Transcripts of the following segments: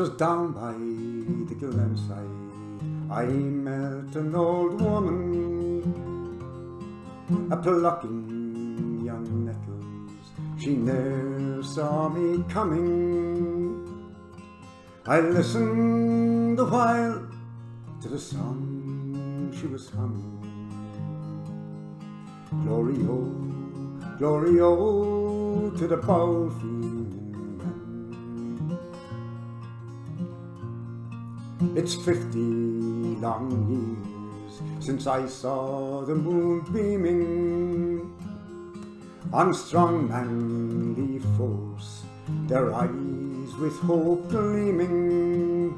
'Twas down by the glen side. I met an old woman A plucking young nettles. She ne'er saw me coming. I listened a while To the song she was humming Glory oh, glory oh To the bold Fenian It's fifty long years since I saw the moon beaming on strong manly force, their eyes with hope gleaming.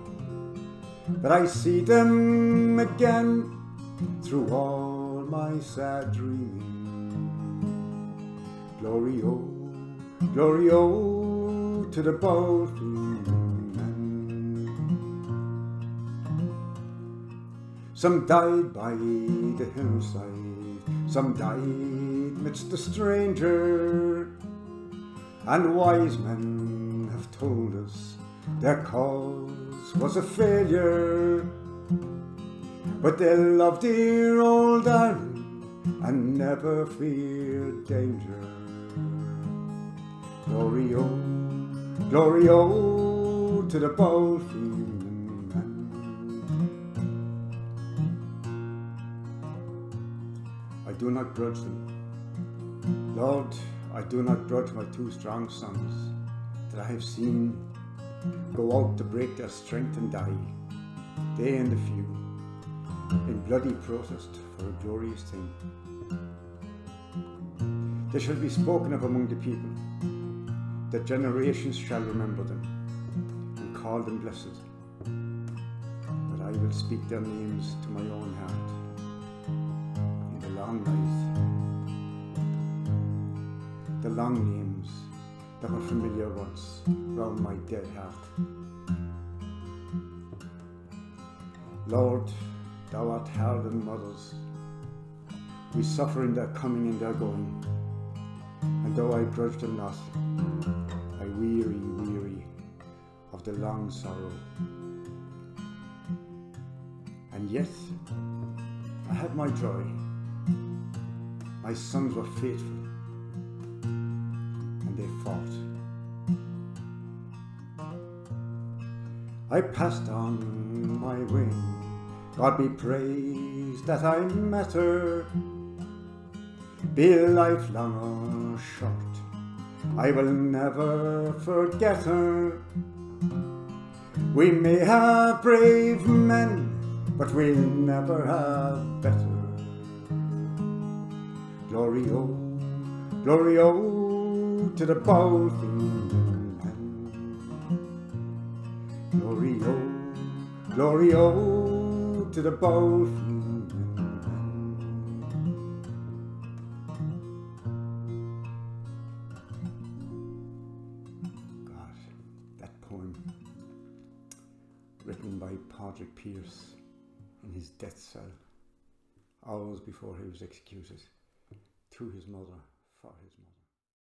But I see them again through all my sad dreaming. Glory oh, glory oh to the bold Fenian Some died by the hillside, some died midst the stranger, and wise men have told us their cause was a failure. But they loved dear old Ireland and never feared danger. Glory oh, glory oh to the bold Fenian do not grudge them. Lord, I do not grudge my two strong sons that I have seen go out to break their strength and die, they and the few, in bloody protest for a glorious thing. They shall be spoken of among the people, that generations shall remember them and call them blessed. But I will speak their names to my own heart The long names that were familiar once round my dead heart. Lord, thou art held in mothers. We suffer in their coming and their going. And though I grudge them not, I weary, weary of the long sorrow. And yet, I have my joy my sons were faithful and they fought. I passed on my way. God be praised that I met her. Be lifelong or short, I will never forget her. We may have brave men, but we'll never have better. Glory oh, glory oh to the bold Fenian Glory oh, glory oh to the bold Fenian God, that poem written by Padraig Pearse in his death cell hours before he was executed to his mother for his mother.